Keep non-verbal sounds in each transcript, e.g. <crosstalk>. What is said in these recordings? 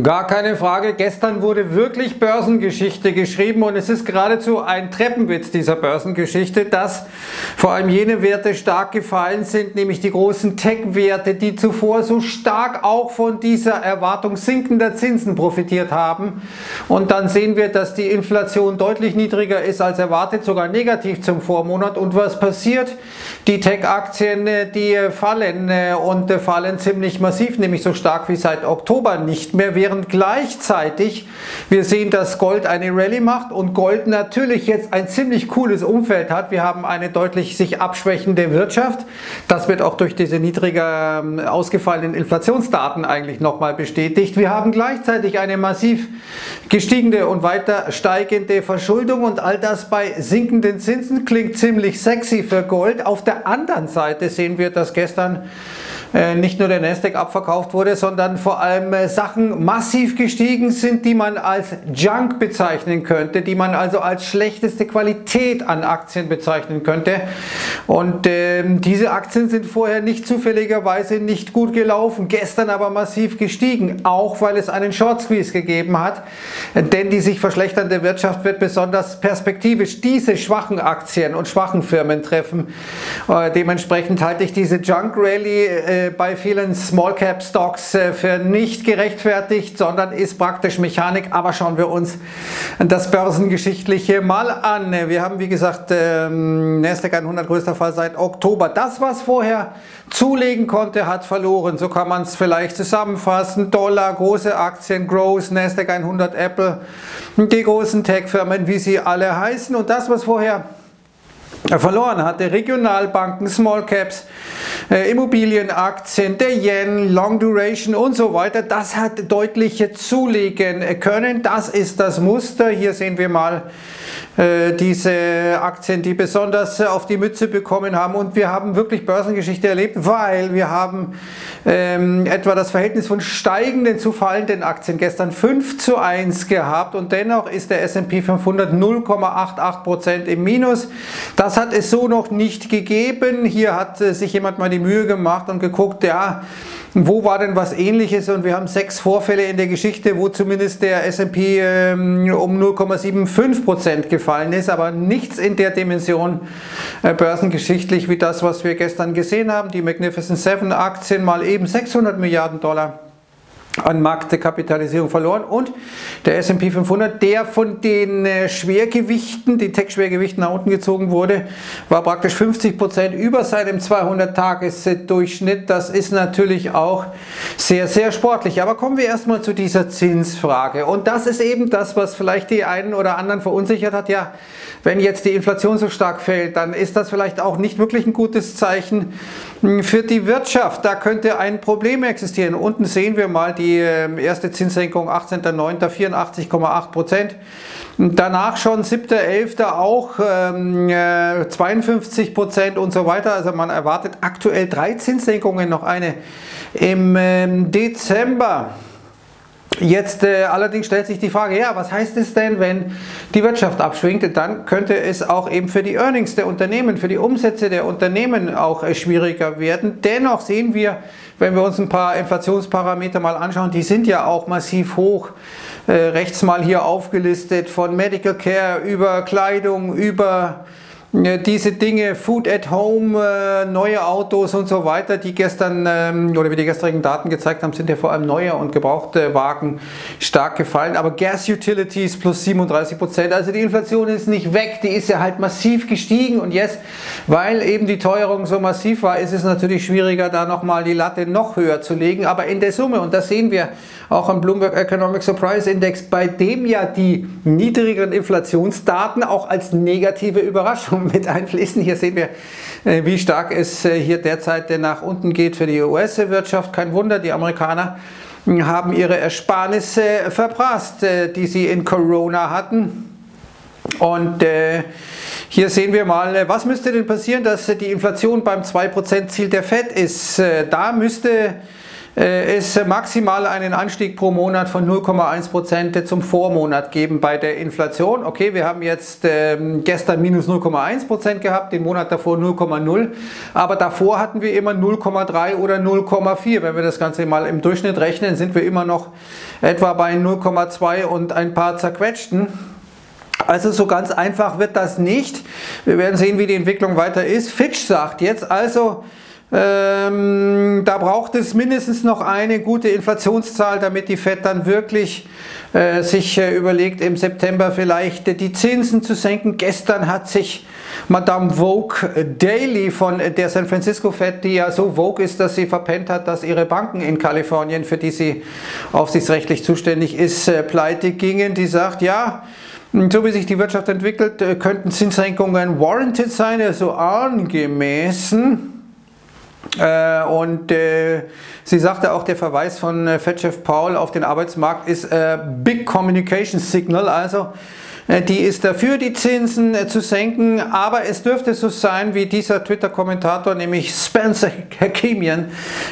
Gar keine Frage. Gestern wurde wirklich Börsengeschichte geschrieben und es ist geradezu ein Treppenwitz dieser Börsengeschichte, dass vor allem jene Werte stark gefallen sind, nämlich die großen Tech-Werte, die zuvor so stark auch von dieser Erwartung sinkender Zinsen profitiert haben. Und dann sehen wir, dass die Inflation deutlich niedriger ist als erwartet, sogar negativ zum Vormonat. Und was passiert? Die Tech-Aktien, die fallen und fallen ziemlich massiv, nämlich so stark wie seit Oktober nicht mehr während gleichzeitig wir sehen, dass Gold eine Rallye macht und Gold natürlich jetzt ein ziemlich cooles Umfeld hat. Wir haben eine deutlich sich abschwächende Wirtschaft. Das wird auch durch diese niedriger ähm, ausgefallenen Inflationsdaten eigentlich nochmal bestätigt. Wir haben gleichzeitig eine massiv gestiegene und weiter steigende Verschuldung und all das bei sinkenden Zinsen klingt ziemlich sexy für Gold. Auf der anderen Seite sehen wir, dass gestern nicht nur der Nasdaq abverkauft wurde, sondern vor allem äh, Sachen massiv gestiegen sind, die man als Junk bezeichnen könnte, die man also als schlechteste Qualität an Aktien bezeichnen könnte. Und äh, diese Aktien sind vorher nicht zufälligerweise nicht gut gelaufen, gestern aber massiv gestiegen, auch weil es einen Short Squeeze gegeben hat. Denn die sich verschlechternde Wirtschaft wird besonders perspektivisch diese schwachen Aktien und schwachen Firmen treffen. Äh, dementsprechend halte ich diese Junk Rally äh, bei vielen Small Cap Stocks äh, für nicht gerechtfertigt, sondern ist praktisch Mechanik. Aber schauen wir uns das Börsengeschichtliche mal an. Wir haben wie gesagt ähm, Nasdaq 100 größter Fall seit Oktober. Das, was vorher zulegen konnte, hat verloren. So kann man es vielleicht zusammenfassen. Dollar, große Aktien, Growth, Nasdaq 100, Apple, die großen Tech-Firmen, wie sie alle heißen. Und das, was vorher verloren hatte. Regionalbanken, Small Caps, äh, Immobilienaktien, der Yen, Long Duration und so weiter. Das hat deutlich zulegen können. Das ist das Muster. Hier sehen wir mal äh, diese Aktien, die besonders auf die Mütze bekommen haben. Und wir haben wirklich Börsengeschichte erlebt, weil wir haben ähm, etwa das Verhältnis von steigenden zu fallenden Aktien gestern 5 zu 1 gehabt und dennoch ist der S&P 500 0,88% im Minus. Das hat es so noch nicht gegeben. Hier hat äh, sich jemand mal die Mühe gemacht und geguckt, ja, wo war denn was ähnliches? Und wir haben sechs Vorfälle in der Geschichte, wo zumindest der S&P ähm, um 0,75% gefallen ist, aber nichts in der Dimension äh, börsengeschichtlich wie das, was wir gestern gesehen haben. Die Magnificent Seven Aktien mal eben 600 Milliarden Dollar an Marktkapitalisierung verloren und der S&P 500, der von den äh, Schwergewichten, den Tech-Schwergewichten nach unten gezogen wurde, war praktisch 50 Prozent über seinem 200-Tages-Durchschnitt. Das ist natürlich auch sehr, sehr sportlich. Aber kommen wir erstmal zu dieser Zinsfrage und das ist eben das, was vielleicht die einen oder anderen verunsichert hat. Ja, wenn jetzt die Inflation so stark fällt, dann ist das vielleicht auch nicht wirklich ein gutes Zeichen für die Wirtschaft. Da könnte ein Problem existieren. Unten sehen wir mal die ähm, erste Zinssenkung 18.09. 84,8 Prozent. Danach schon 7.11. auch ähm, 52 äh, Prozent und so weiter. Also man erwartet aktuell drei Zinssenkungen, noch eine im ähm, Dezember. Jetzt äh, allerdings stellt sich die Frage, ja, was heißt es denn, wenn die Wirtschaft abschwingt? Dann könnte es auch eben für die Earnings der Unternehmen, für die Umsätze der Unternehmen auch äh, schwieriger werden. Dennoch sehen wir, wenn wir uns ein paar Inflationsparameter mal anschauen, die sind ja auch massiv hoch. Äh, rechts mal hier aufgelistet von Medical Care über Kleidung, über diese Dinge, Food at Home, äh, neue Autos und so weiter, die gestern ähm, oder wie die gestrigen Daten gezeigt haben, sind ja vor allem neue und gebrauchte Wagen stark gefallen. Aber Gas Utilities plus 37 Prozent, also die Inflation ist nicht weg, die ist ja halt massiv gestiegen und jetzt, weil eben die Teuerung so massiv war, ist es natürlich schwieriger, da nochmal die Latte noch höher zu legen. Aber in der Summe, und das sehen wir auch am Bloomberg Economic Surprise Index, bei dem ja die niedrigeren Inflationsdaten auch als negative Überraschung mit einfließen. Hier sehen wir, äh, wie stark es äh, hier derzeit nach unten geht für die US-Wirtschaft. Kein Wunder, die Amerikaner hm, haben ihre Ersparnisse verprasst, äh, die sie in Corona hatten. Und äh, hier sehen wir mal, was müsste denn passieren, dass die Inflation beim 2% Ziel der FED ist. Da müsste äh, es maximal einen Anstieg pro Monat von 0,1% zum Vormonat geben bei der Inflation. Okay, wir haben jetzt ähm, gestern minus 0,1% gehabt, den Monat davor 0,0, aber davor hatten wir immer 0,3 oder 0,4. Wenn wir das Ganze mal im Durchschnitt rechnen, sind wir immer noch etwa bei 0,2 und ein paar zerquetschten. Also so ganz einfach wird das nicht. Wir werden sehen, wie die Entwicklung weiter ist. Fitch sagt jetzt also, ähm, da braucht es mindestens noch eine gute Inflationszahl, damit die FED dann wirklich äh, sich äh, überlegt, im September vielleicht äh, die Zinsen zu senken. Gestern hat sich Madame Vogue Daly von der San Francisco Fed, die ja so vogue ist, dass sie verpennt hat, dass ihre Banken in Kalifornien, für die sie aufsichtsrechtlich zuständig ist, äh, pleite gingen, die sagt, ja, so wie sich die Wirtschaft entwickelt, äh, könnten Zinssenkungen warranted sein, also angemessen. Äh, und äh, sie sagte auch, der Verweis von äh, Fed-Chef Paul auf den Arbeitsmarkt ist äh, Big Communication Signal, also äh, die ist dafür, die Zinsen äh, zu senken, aber es dürfte so sein, wie dieser Twitter-Kommentator, nämlich Spencer Hakimian,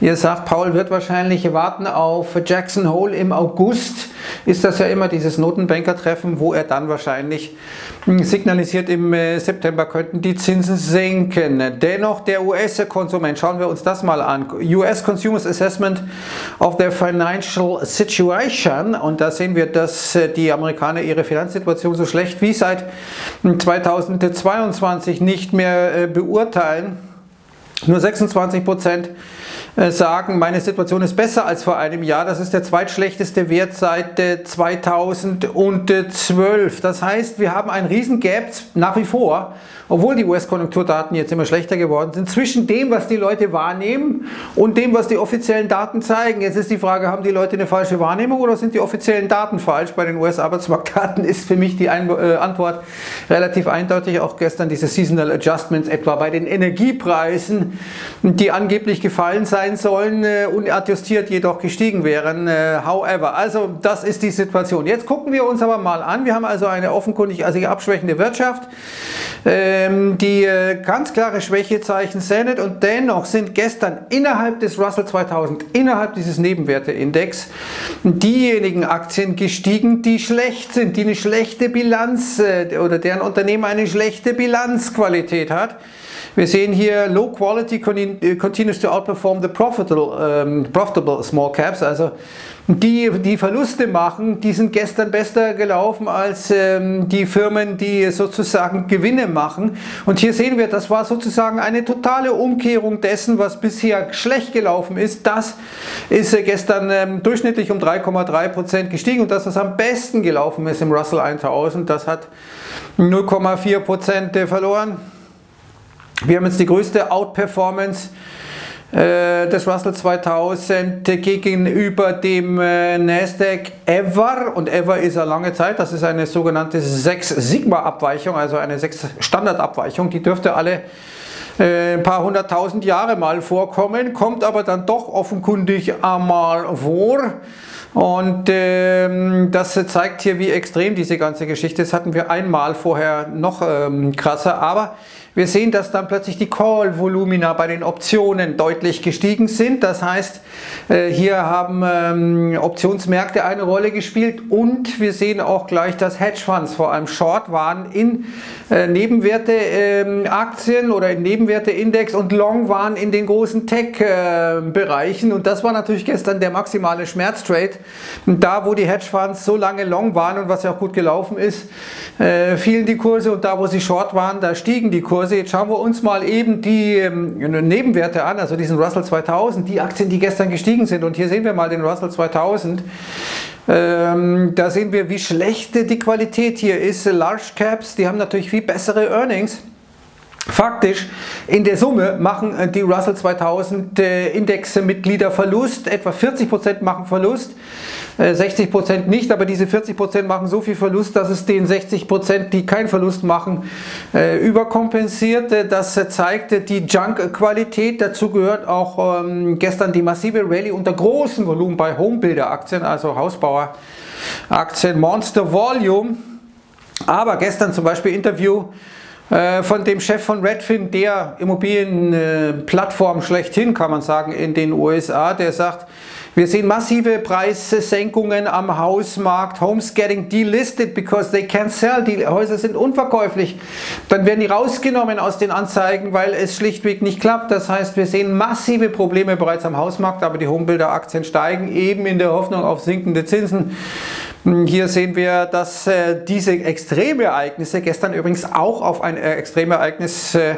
ihr sagt, Paul wird wahrscheinlich warten auf Jackson Hole im August, ist das ja immer dieses Notenbanker-Treffen, wo er dann wahrscheinlich hm, signalisiert, im äh, September könnten die Zinsen senken. Dennoch der US-Konsument, schauen wir uns das mal an. US Consumers Assessment of their Financial Situation und da sehen wir, dass die Amerikaner ihre Finanzsituation so schlecht wie seit 2022 nicht mehr äh, beurteilen. Nur 26 Prozent äh, sagen, meine Situation ist besser als vor einem Jahr. Das ist der zweitschlechteste Wert seit 2012. Das heißt, wir haben einen riesen Gap nach wie vor, obwohl die US-Konjunkturdaten jetzt immer schlechter geworden sind, zwischen dem, was die Leute wahrnehmen und dem, was die offiziellen Daten zeigen. Jetzt ist die Frage, haben die Leute eine falsche Wahrnehmung oder sind die offiziellen Daten falsch? Bei den US-Arbeitsmarktdaten <laughs> ist für mich die äh, Antwort relativ eindeutig. Auch gestern diese Seasonal Adjustments etwa bei den Energiepreisen, die angeblich gefallen seien sein sollen, äh, unadjustiert jedoch gestiegen wären. Äh, however, also das ist die Situation. Jetzt gucken wir uns aber mal an. Wir haben also eine offenkundig also abschwächende Wirtschaft, ähm, die äh, ganz klare Schwächezeichen sendet und dennoch sind gestern innerhalb des Russell 2000, innerhalb dieses Nebenwerteindex, diejenigen Aktien gestiegen, die schlecht sind, die eine schlechte Bilanz äh, oder deren Unternehmen eine schlechte Bilanzqualität hat. Wir sehen hier, Low Quality äh, continues to outperform the profitable, um, profitable Small Caps, also die, die Verluste machen, die sind gestern besser gelaufen als ähm, die Firmen, die sozusagen Gewinne machen. Und hier sehen wir, das war sozusagen eine totale Umkehrung dessen, was bisher schlecht gelaufen ist. Das ist äh, gestern ähm, durchschnittlich um 3,3% gestiegen und das, was am besten gelaufen ist im Russell 1000, das hat 0,4% verloren. Wir haben jetzt die größte Outperformance äh, des Russell 2000 gegenüber dem äh, Nasdaq Ever und Ever ist ja lange Zeit, das ist eine sogenannte 6 Sigma Abweichung, also eine 6 Standardabweichung, die dürfte alle äh, ein paar hunderttausend Jahre mal vorkommen, kommt aber dann doch offenkundig einmal vor. Und ähm, das zeigt hier, wie extrem diese ganze Geschichte ist. Das hatten wir einmal vorher noch ähm, krasser, aber wir sehen, dass dann plötzlich die Call-Volumina bei den Optionen deutlich gestiegen sind. Das heißt, äh, hier haben ähm, Optionsmärkte eine Rolle gespielt und wir sehen auch gleich, dass Hedgefonds vor allem Short waren in äh, Nebenwerte-Aktien ähm, oder in Nebenwerte-Index und Long waren in den großen Tech-Bereichen. Und das war natürlich gestern der maximale Schmerztrade. Da, wo die Hedgefonds so lange Long waren und was ja auch gut gelaufen ist, äh, fielen die Kurse und da, wo sie Short waren, da stiegen die Kurse. Jetzt schauen wir uns mal eben die ähm, Nebenwerte an, also diesen Russell 2000, die Aktien, die gestern gestiegen sind. Und hier sehen wir mal den Russell 2000. Ähm, da sehen wir, wie schlecht die Qualität hier ist. Large Caps, die haben natürlich viel bessere Earnings. Faktisch, in der Summe machen äh, die Russell 2000 äh, Indexmitglieder Verlust, etwa 40% machen Verlust, 60% äh, nicht, aber diese 40% machen so viel Verlust, dass es den 60%, die keinen Verlust machen, überkompensiert. Das zeigt die Junk-Qualität. Dazu gehört auch ähm, gestern die massive Rallye unter großem Volumen bei Homebuilder-Aktien, also Hausbauer-Aktien, Monster Volume. Aber gestern zum Beispiel Interview von dem Chef von Redfin, der Immobilienplattform schlechthin, kann man sagen, in den USA, der sagt, wir sehen massive Preissenkungen am Hausmarkt. Homes getting delisted because they can't sell. Die Häuser sind unverkäuflich. Dann werden die rausgenommen aus den Anzeigen, weil es schlichtweg nicht klappt. Das heißt, wir sehen massive Probleme bereits am Hausmarkt, aber die Homebuilder-Aktien steigen eben in der Hoffnung auf sinkende Zinsen. Hier sehen wir, dass äh, diese Extremereignisse gestern übrigens auch auf ein äh, Extremereignis äh,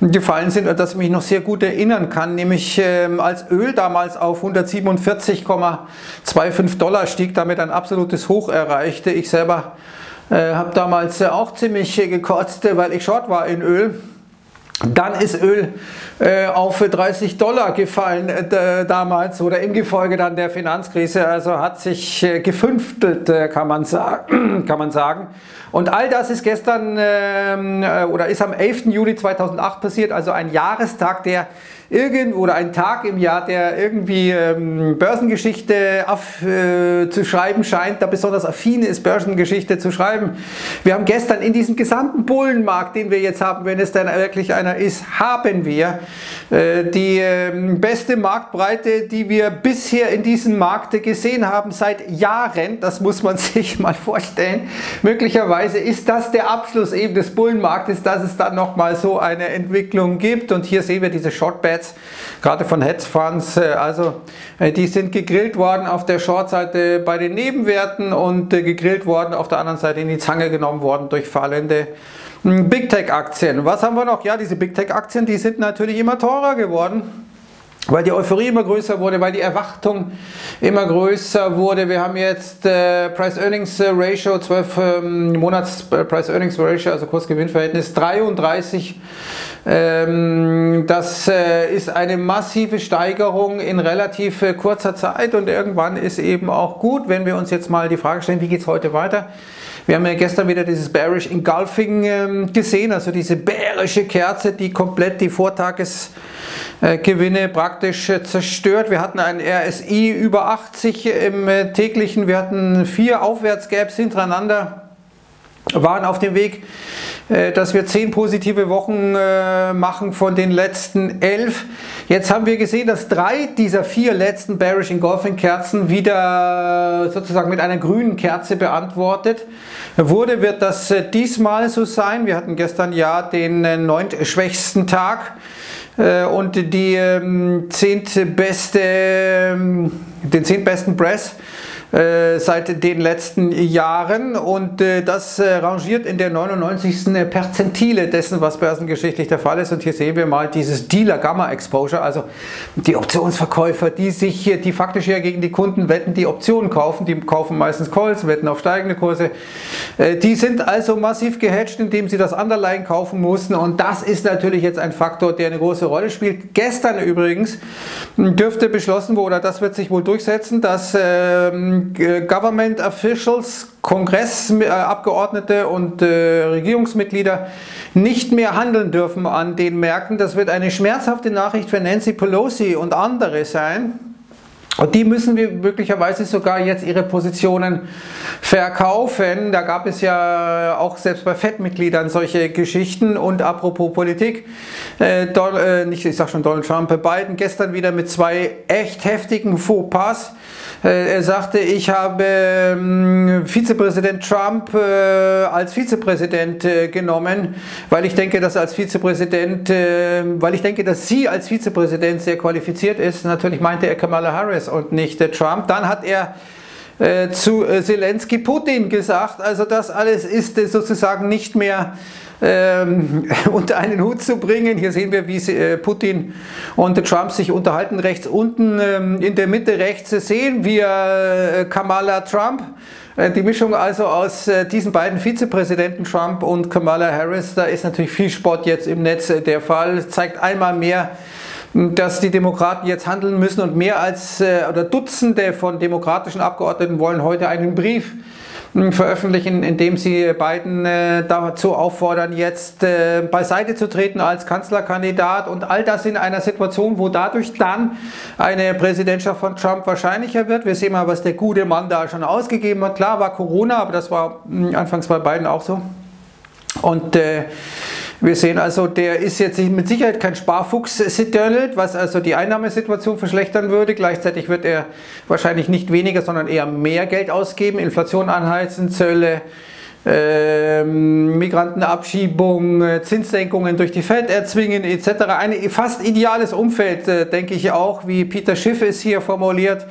gefallen sind, das ich mich noch sehr gut erinnern kann, nämlich ähm, als Öl damals auf 147,25 Dollar stieg, damit ein absolutes Hoch erreichte. Ich selber habe damals auch ziemlich gekotzt, weil ich short war in Öl. Dann ist Öl äh, auf 30 Dollar gefallen äh, damals oder im Gefolge dann der Finanzkrise. Also hat sich äh, gefünftelt, äh, kann, man <clears throat> kann man sagen. Und all das ist gestern ähm, äh, oder ist am 11. Juli 2008 passiert, also ein Jahrestag, der irgend oder ein Tag im Jahr, der irgendwie ähm, Börsengeschichte auf, äh, zu schreiben scheint, da besonders affin ist, Börsengeschichte zu schreiben. Wir haben gestern in diesem gesamten Bullenmarkt, den wir jetzt haben, wenn es denn wirklich einer ist, haben wir äh, die äh, beste Marktbreite, die wir bisher in diesem Markt gesehen haben seit Jahren. Das muss man <laughs> sich mal vorstellen. Möglicherweise ist das der Abschluss eben des Bullenmarktes, dass es dann nochmal so eine Entwicklung gibt. Und hier sehen wir diese Hedgefonds, gerade von Hedgefonds, äh, also äh, die sind gegrillt worden auf der Shortseite bei den Nebenwerten und gegrillt worden auf der anderen Seite in die Zange genommen worden durch fallende Big Tech Aktien. Was haben wir noch? Ja, diese Big Tech Aktien, die sind natürlich immer teurer geworden weil die Euphorie immer größer wurde, weil die Erwartung immer größer wurde. Wir haben jetzt äh, Price-Earnings-Ratio, 12 ähm, Monats äh, Price-Earnings-Ratio, also Kurs-Gewinn-Verhältnis 33. Ähm, das äh, ist eine massive Steigerung in relativ äh, kurzer Zeit und irgendwann ist eben auch gut, wenn wir uns jetzt mal die Frage stellen, wie geht es heute weiter? Wir haben ja gestern wieder dieses Bearish Engulfing ähm, gesehen, also diese bärische Kerze, die komplett die Vortagesgewinne äh, praktisch äh, zerstört. Wir hatten ein RSI über 80 im äh, täglichen, wir hatten vier Aufwärtsgaps hintereinander waren auf dem Weg, dass wir zehn positive Wochen äh, machen von den letzten elf. Jetzt haben wir gesehen, dass drei dieser vier letzten Bearish Engulfing Kerzen wieder sozusagen mit einer grünen Kerze beantwortet wurde. Wird das äh, diesmal so sein? Wir hatten gestern ja den neuntschwächsten Tag und die ähm, zehntbeste, ähm, den zehntbesten Press äh, seit den letzten Jahren und äh, das äh, rangiert in der 99. Perzentile dessen, was börsengeschichtlich der Fall ist. Und hier sehen wir mal dieses Dealer Gamma Exposure, also die Optionsverkäufer, die sich die faktisch ja gegen die Kunden wetten, die Optionen kaufen, die kaufen meistens Calls, wetten auf steigende Kurse. Die sind also massiv gehatcht, indem sie das Underline kaufen mussten und das ist natürlich jetzt ein Faktor, der eine große Rolle spielt. Gestern übrigens dürfte beschlossen wurde, oder das wird sich wohl durchsetzen, dass ähm, Government Officials, Kongressabgeordnete und äh, Regierungsmitglieder nicht mehr handeln dürfen an den Märkten. Das wird eine schmerzhafte Nachricht für Nancy Pelosi und andere sein. Und die müssen wir möglicherweise sogar jetzt ihre Positionen verkaufen. Da gab es ja auch selbst bei FED-Mitgliedern solche Geschichten. Und apropos Politik, äh, Don, äh, nicht, ich sag schon Donald Trump, Biden gestern wieder mit zwei echt heftigen Fauxpas. Äh, er sagte, ich habe ähm, Vizepräsident Trump äh, als Vizepräsident äh, genommen, weil ich denke, dass als Vizepräsident, weil ich denke, dass sie als Vizepräsident sehr qualifiziert ist. Natürlich meinte er Kamala Harris und nicht Trump. Dann hat er zu Zelensky Putin gesagt, also das alles ist sozusagen nicht mehr ähm, <laughs> unter einen Hut zu bringen. Hier sehen wir, wie äh, Putin und Trump sich unterhalten. Rechts unten ähm, in der Mitte rechts sehen wir äh, Kamala Trump. Äh, die Mischung also aus diesen beiden Vizepräsidenten Trump und Kamala Harris, da ist natürlich viel Sport jetzt im Netz der Fall, zeigt einmal mehr, dass die Demokraten jetzt handeln müssen und mehr als oder Dutzende von demokratischen Abgeordneten wollen heute einen Brief veröffentlichen, in dem sie Biden äh, dazu auffordern, jetzt äh, beiseite zu treten als Kanzlerkandidat und all das in einer Situation, wo dadurch dann eine Präsidentschaft von Trump wahrscheinlicher wird. Wir sehen mal, was der gute Mann da schon ausgegeben hat. Klar war Corona, aber das war hm, anfangs bei Biden auch so. Und äh, Wir sehen also, der ist jetzt mit Sicherheit kein Sparfuchs was also die Einnahmesituation verschlechtern würde. Gleichzeitig wird er wahrscheinlich nicht weniger, sondern eher mehr Geld ausgeben, Inflation anheizen, Zölle, ähm, Migrantenabschiebung, äh, Zinssenkungen durch die Fed erzwingen etc. Ein fast ideales Umfeld, äh, denke ich auch, wie Peter Schiff es hier formuliert.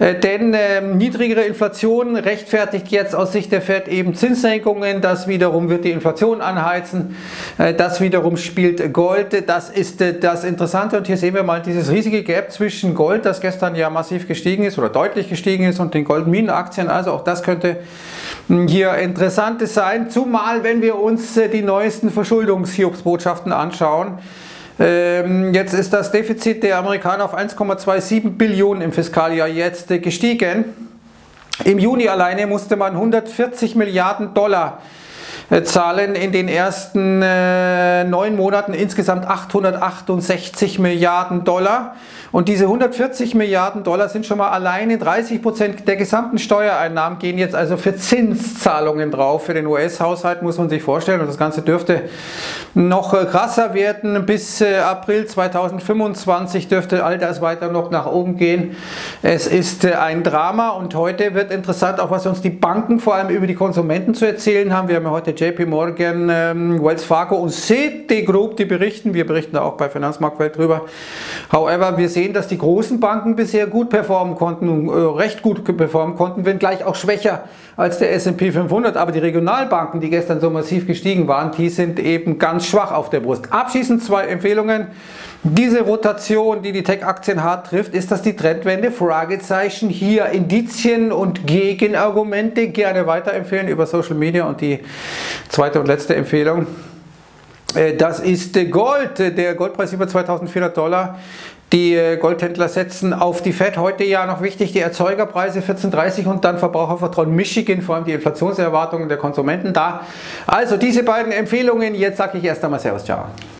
Äh, denn äh, niedrigere Inflation rechtfertigt jetzt aus Sicht der Fed eben Zinssenkungen. Das wiederum wird die Inflation anheizen. Äh, das wiederum spielt Gold. Das ist äh, das Interessante. Und hier sehen wir mal dieses riesige Gap zwischen Gold, das gestern ja massiv gestiegen ist oder deutlich gestiegen ist, und den Goldminenaktien. Also auch das könnte hm, hier Interessantes sein. Zumal, wenn wir uns die neuesten Verschuldungshiobsbotschaften anschauen. Ähm, jetzt ist das Defizit der Amerikaner auf 1,27 Billionen im Fiskaljahr jetzt gestiegen. Im Juni alleine musste man 140 Milliarden Dollar äh, zahlen in den ersten äh, neun Monaten insgesamt 868 Milliarden Dollar. Und diese 140 Milliarden Dollar sind schon mal alleine 30 Prozent der gesamten Steuereinnahmen gehen jetzt also für Zinszahlungen drauf. Für den US-Haushalt muss man sich vorstellen. Und das Ganze dürfte noch äh, krasser werden. Bis äh, April 2025 dürfte all das weiter noch nach oben gehen. Es ist ein Drama und heute wird interessant, auch was uns die Banken vor allem über die Konsumenten zu erzählen haben. Wir haben ja heute JP Morgan, ähm, Wells Fargo und Citigroup, die berichten. Wir berichten da auch bei Finanzmarktwelt drüber. However, wir sehen, dass die großen Banken bisher gut performen konnten, äh, recht gut performen konnten, wenngleich auch schwächer als der S&P 500. Aber die Regionalbanken, die gestern so massiv gestiegen waren, die sind eben ganz schwach auf der Brust. Abschließend zwei Empfehlungen. Diese Rotation, die die Tech-Aktien hart trifft, ist das die Trendwende? Fragezeichen. Hier Indizien und Gegenargumente gerne weiterempfehlen über Social Media. Und die zweite und letzte Empfehlung. Äh, das ist Gold, der Goldpreis über 2400 Dollar. Die äh, Goldhändler setzen auf die Fed. Heute ja noch wichtig, die Erzeugerpreise 14,30 und dann Verbrauchervertrauen Michigan, vor allem die Inflationserwartungen der Konsumenten da. Also diese beiden Empfehlungen. Jetzt sage ich erst einmal Servus, ciao.